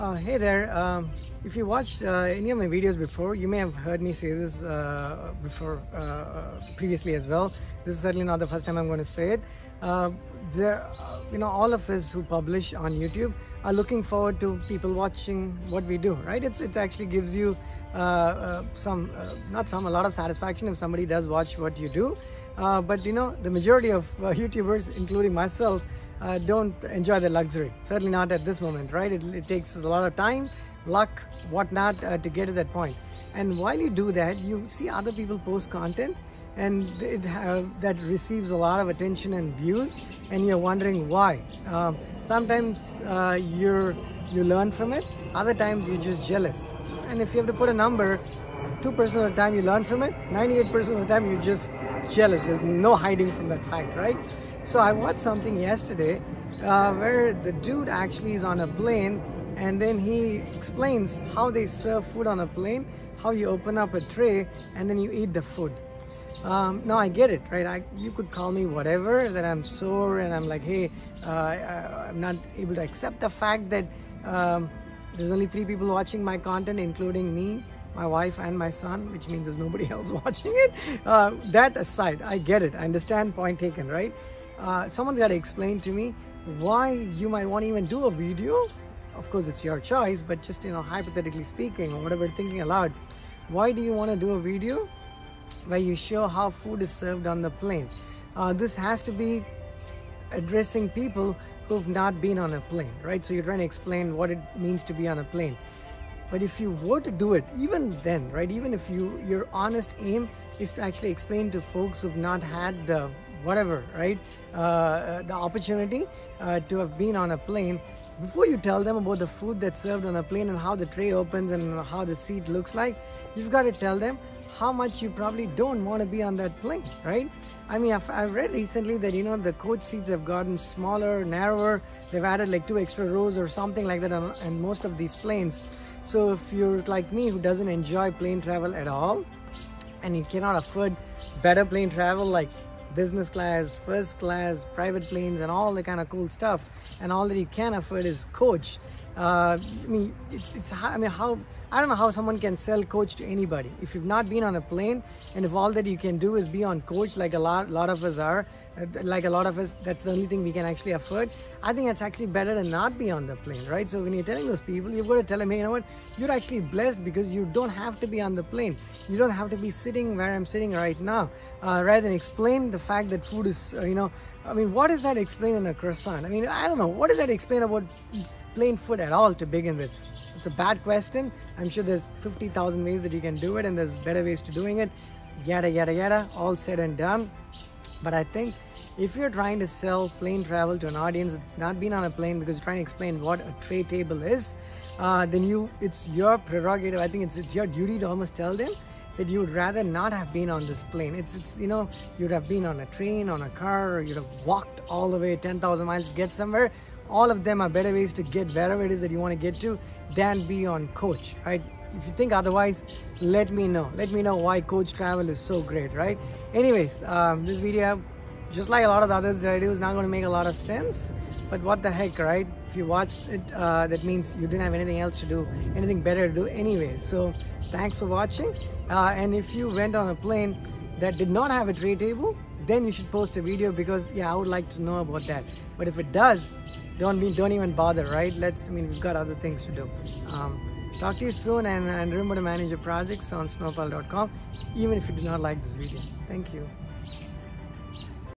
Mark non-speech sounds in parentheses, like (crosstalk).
Uh, hey there. Um, if you watched uh, any of my videos before, you may have heard me say this uh, before uh, uh, previously as well. This is certainly not the first time I'm going to say it. Uh, there, you know, all of us who publish on YouTube are looking forward to people watching what we do, right? It's it actually gives you some, not some, a lot of satisfaction if somebody does watch what you do. but you know, the majority of YouTubers, including myself, uh, don't enjoy the luxury. Certainly not at this moment, right? It, it takes a lot of time, luck, whatnot uh, to get to that point. And while you do that, you see other people post content and it that receives a lot of attention and views and you're wondering why. Um, sometimes uh, you're, you learn from it, other times you're just jealous. And if you have to put a number, 2% of the time you learn from it, 98% of the time you're just jealous. There's no hiding from that fact, right? So I watched something yesterday uh, where the dude actually is on a plane and then he explains how they serve food on a plane, how you open up a tray and then you eat the food. Um, now I get it, right? I, you could call me whatever, that I'm sore and I'm like, hey, uh, I, am not able to accept the fact that um, there's only three people watching my content, including me, my wife and my son, which means there's nobody (laughs) else watching it. Uh, that aside, I get it. I understand point taken, right? Uh, someone's got to explain to me why you might want to even do a video. Of course it's your choice but just you know hypothetically speaking or whatever thinking aloud why do you want to do a video where you show how food is served on the plane? Uh, this has to be addressing people who've not been on a plane right? So you're trying to explain what it means to be on a plane. But if you were to do it even then right even if you your honest aim is to actually explain to folks who've not had the whatever, right? Uh, uh, the opportunity uh, to have been on a plane, before you tell them about the food that's served on a plane and how the tray opens and how the seat looks like, you've got to tell them how much you probably don't want to be on that plane, right? I mean, I've, I've, read recently that, you know, the coach seats have gotten smaller, narrower. They've added like two extra rows or something like that on, on most of these planes. So if you're like me who doesn't enjoy plane travel at all and you cannot afford better plane travel like business class, first class, private planes, and all the kind of cool stuff. And all that you can afford is coach. Uh, I mean, it's, it's, I mean, how, I don't know how someone can sell coach to anybody. If you've not been on a plane and if all that you can do is be on coach like a lot, lot of us are, uh, like a lot of us, that's the only thing we can actually afford. I think it's actually better to not be on the plane, right? So when you're telling those people, you've got to tell them, hey, you know what? You're actually blessed because you don't have to be on the plane. You don't have to be sitting where I'm sitting right now. Uh, rather than explain the fact that food is, uh, you know, I mean, what does that explain in a croissant? I mean, I don't know. What does that explain about plain food at all to begin with? It's a bad question. I'm sure there's 50,000 ways that you can do it and there's better ways to doing it. Yada, yada, yada, all said and done. But I think if you're trying to sell plane travel to an audience that's not been on a plane because you're trying to explain what a tray table is, uh, then you it's your prerogative. I think it's it's your duty to almost tell them that you would rather not have been on this plane. It's it's you know you'd have been on a train, on a car, or you'd have walked all the way 10,000 miles to get somewhere. All of them are better ways to get wherever it is that you want to get to than be on coach, right? if you think otherwise let me know. Let me know why coach travel is so great right? Anyways um, this video just like a lot of the others that I do is not going to make a lot of sense but what the heck right? If you watched it uh, that means you didn't have anything else to do anything better to do anyways so thanks for watching. Uh, and if you went on a plane that did not have a tray table then you should post a video because yeah I would like to know about that but if it does don't be don't even bother right let's I mean we've got other things to do um, Talk to you soon and, and remember to manage your projects on snowpal.com even if you do not like this video. Thank you.